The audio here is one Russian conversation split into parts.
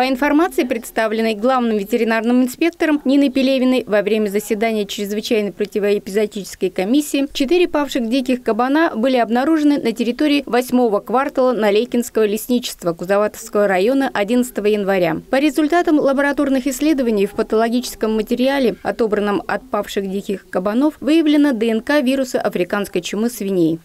По информации, представленной главным ветеринарным инспектором Ниной Пелевиной во время заседания чрезвычайной противоэпизотической комиссии, четыре павших диких кабана были обнаружены на территории восьмого квартала Налейкинского лесничества Кузоватовского района 11 января. По результатам лабораторных исследований в патологическом материале, отобранном от павших диких кабанов, выявлена ДНК вируса африканской чумы свиней.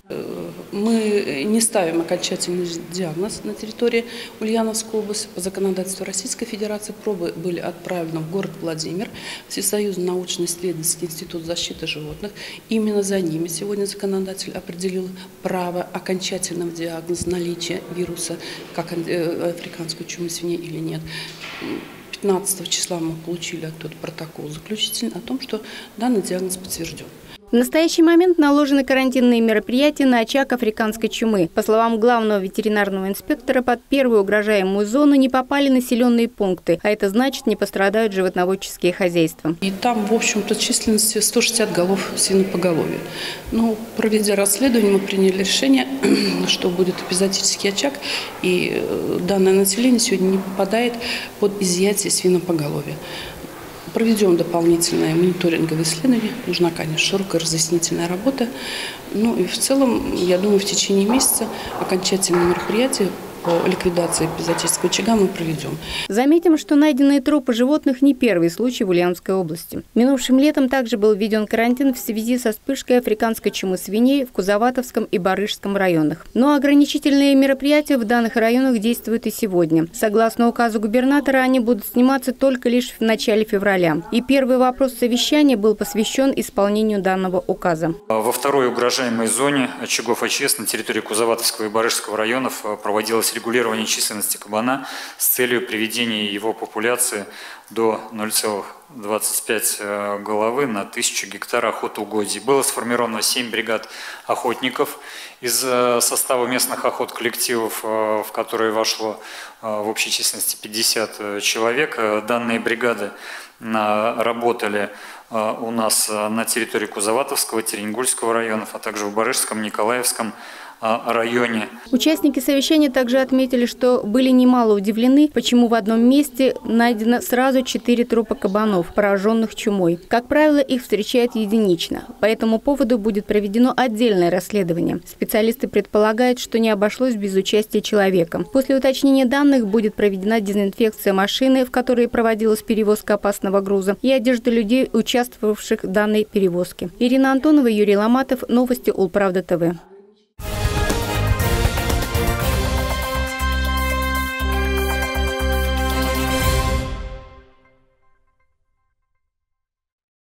Мы не ставим окончательный диагноз на территории Ульяновской области. По законодательству Российской Федерации пробы были отправлены в город Владимир, Всесоюзный научно-исследовательский институт защиты животных. Именно за ними сегодня законодатель определил право окончательного диагноза наличия вируса, как э, африканской чумы свиней или нет. 15 числа мы получили оттуда протокол заключительный о том, что данный диагноз подтвержден. В настоящий момент наложены карантинные мероприятия на очаг африканской чумы. По словам главного ветеринарного инспектора, под первую угрожаемую зону не попали населенные пункты, а это значит, не пострадают животноводческие хозяйства. И там, в общем-то, численность 160 голов свинопоголовья. Но, проведя расследование, мы приняли решение, что будет эпизодический очаг, и э, данное население сегодня не попадает под изъятие свинопоголовья. Проведем дополнительное мониторинговое исследование. Нужна, конечно, широкая разъяснительная работа. Ну и в целом, я думаю, в течение месяца окончательное мероприятие по ликвидации эпизодического очага мы проведем. Заметим, что найденные трупы животных не первый случай в Ульяновской области. Минувшим летом также был введен карантин в связи со вспышкой африканской чумы свиней в Кузоватовском и Барышском районах. Но ограничительные мероприятия в данных районах действуют и сегодня. Согласно указу губернатора, они будут сниматься только лишь в начале февраля. И первый вопрос совещания был посвящен исполнению данного указа. Во второй угрожаемой зоне очагов АЧС на территории Кузоватовского и Барышского районов проводилась регулирования численности кабана с целью приведения его популяции до 0,8 25 э, головы на 1000 гектар охотугодий. Было сформировано 7 бригад охотников из э, состава местных охот коллективов, э, в которые вошло в общей численности 50 человек. Данные бригады работали у нас на территории Кузоватовского, Теренгульского районов, а также в Барышском, Николаевском районе. Участники совещания также отметили, что были немало удивлены, почему в одном месте найдено сразу четыре трупа кабанов пораженных чумой. Как правило, их встречают единично. По этому поводу будет проведено отдельное расследование. Специалисты предполагают, что не обошлось без участия человека. После уточнения данных будет проведена дезинфекция машины, в которой проводилась перевозка опасного груза, и одежда людей, участвовавших в данной перевозке. Ирина Антонова, Юрий Ломатов. Новости Улправда ТВ.